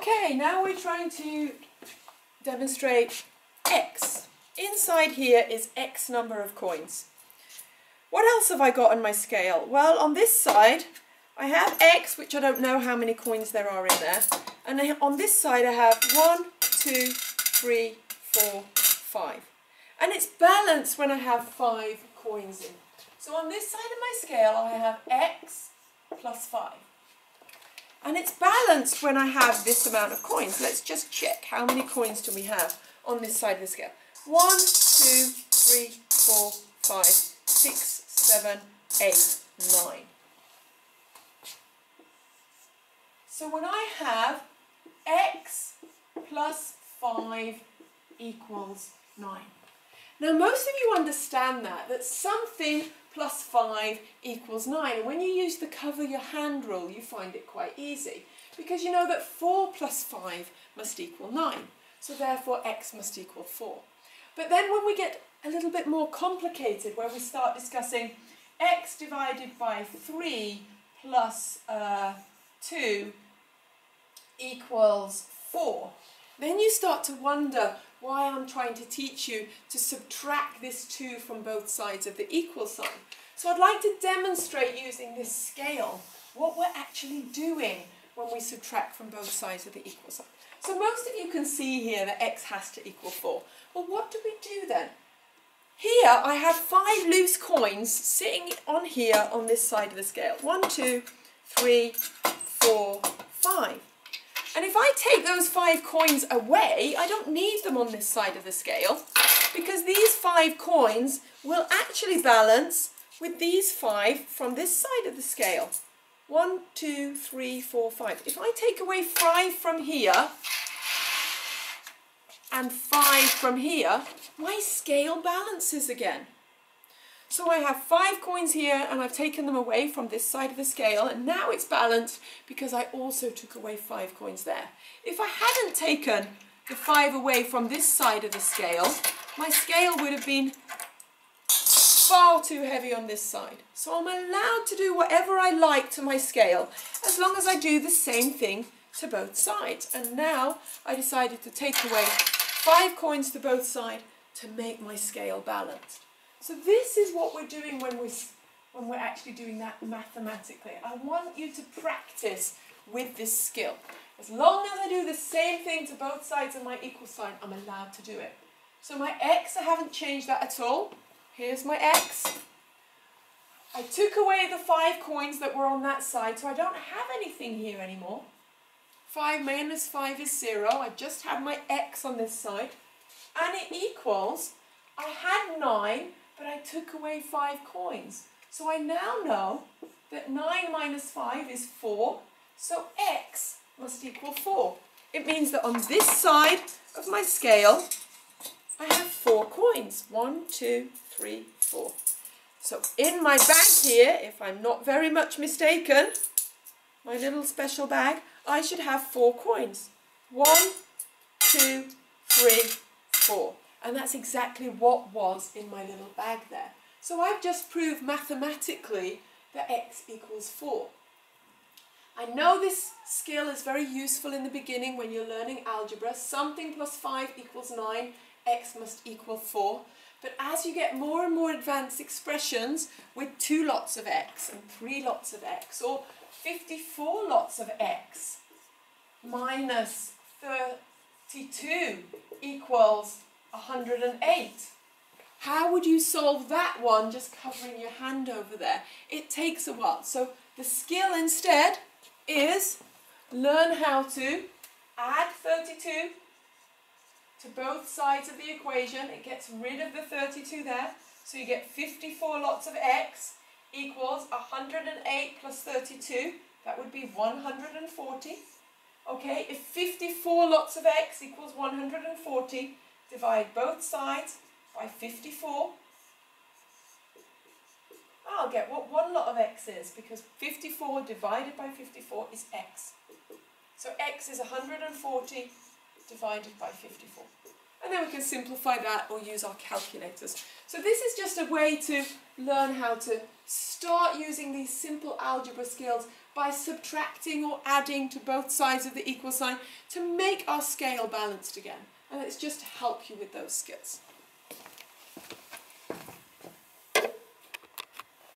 Okay, now we're trying to demonstrate x. Inside here is x number of coins. What else have I got on my scale? Well, on this side, I have x, which I don't know how many coins there are in there. And on this side, I have one, two, three, four, five. And it's balanced when I have five coins in. So on this side of my scale, I have x plus 5. And it's balanced when I have this amount of coins. Let's just check how many coins do we have on this side of the scale. 1, 2, 3, 4, 5, 6, 7, 8, 9. So when I have x plus 5 equals 9. Now most of you understand that, that something plus 5 equals 9. And when you use the cover your hand rule, you find it quite easy. Because you know that 4 plus 5 must equal 9. So therefore x must equal 4. But then when we get a little bit more complicated, where we start discussing x divided by 3 plus, uh, 2 equals 4, then you start to wonder why I'm trying to teach you to subtract this 2 from both sides of the equal sign. So I'd like to demonstrate using this scale what we're actually doing when we subtract from both sides of the equal sign. So most of you can see here that x has to equal 4. Well, what do we do then? Here I have five loose coins sitting on here on this side of the scale. One, two, three, four, five. And if I take those five coins away, I don't need them on this side of the scale because these five coins will actually balance with these five from this side of the scale. One, two, three, four, five. If I take away five from here and five from here, my scale balances again. So I have five coins here and I've taken them away from this side of the scale and now it's balanced because I also took away five coins there. If I hadn't taken the five away from this side of the scale, my scale would have been far too heavy on this side. So I'm allowed to do whatever I like to my scale as long as I do the same thing to both sides. And now I decided to take away five coins to both sides to make my scale balanced. So this is what we're doing when we're, when we're actually doing that mathematically. I want you to practice with this skill. As long as I do the same thing to both sides of my equal sign, I'm allowed to do it. So my x, I haven't changed that at all. Here's my x. I took away the five coins that were on that side, so I don't have anything here anymore. 5 minus 5 is 0. I just have my x on this side. And it equals, I had 9, but I took away five coins. So I now know that 9 minus 5 is 4, so x must equal 4. It means that on this side of my scale, I have four coins. One, two, three, four. So in my bag here, if I'm not very much mistaken, my little special bag, I should have four coins. One, two, three, four. And that's exactly what was in my little bag there. So I've just proved mathematically that x equals 4. I know this skill is very useful in the beginning when you're learning algebra. Something plus 5 equals 9, x must equal 4. But as you get more and more advanced expressions with two lots of x and three lots of x, or 54 lots of x minus 32 equals 108. How would you solve that one just covering your hand over there? It takes a while. So the skill instead is learn how to add 32 to both sides of the equation. It gets rid of the 32 there. So you get 54 lots of x equals 108 plus 32. That would be 140. Okay, if 54 lots of x equals 140, divide both sides by 54. I'll get what one lot of x is because 54 divided by 54 is x. So x is 140 divided by 54. And then we can simplify that or use our calculators. So this is just a way to learn how to start using these simple algebra skills by subtracting or adding to both sides of the equal sign to make our scale balanced again. And it's just to help you with those skills.